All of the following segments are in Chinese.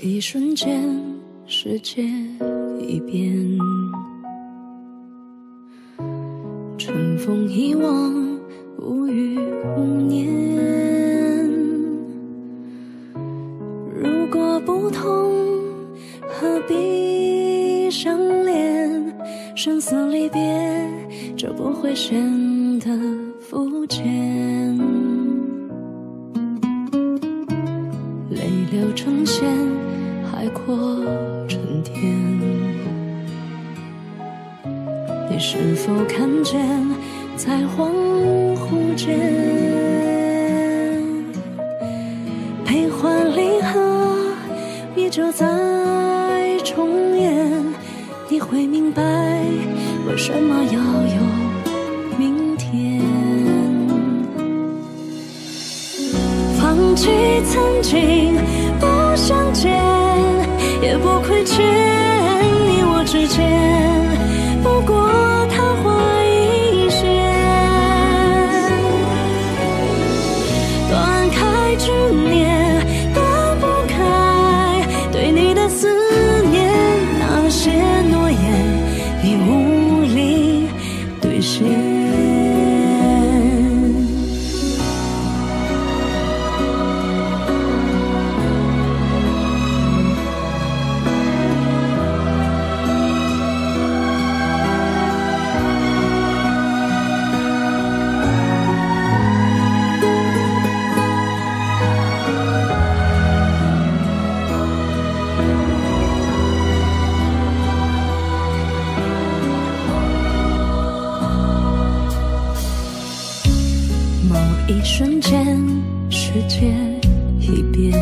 一瞬间，世界已变。春风一往，无语无念。如果不痛，何必相恋？生死离别，就不会显得肤浅。泪流成线，海阔成天。你是否看见，在恍惚间，悲欢离合依旧在重演？你会明白，为什么要有明天？放弃曾经不相见，不亏欠你我之间。某一瞬间，世界已变。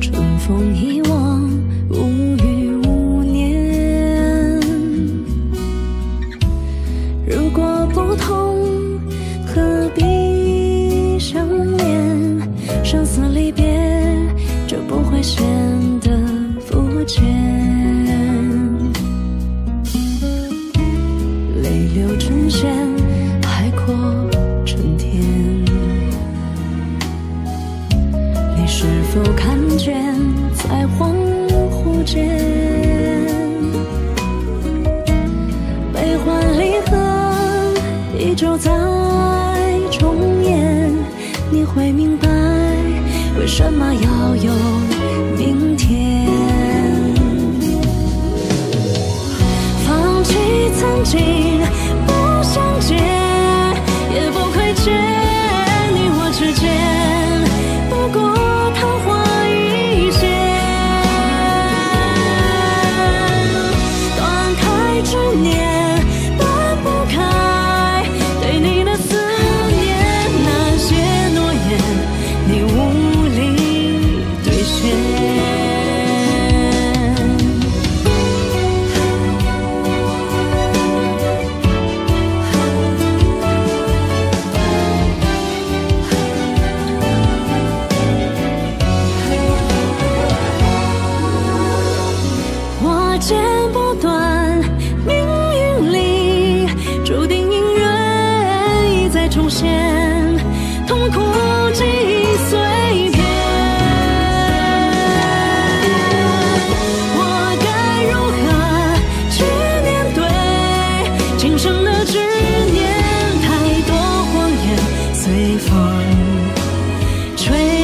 春风一往，无语无念。如果不同，何必想念？生死离别，就不会显得肤浅。泪流成线，海阔成天。你是否看见，在恍惚间，悲欢离合依旧在重演？你会明白，为什么要有明天？放弃曾经吹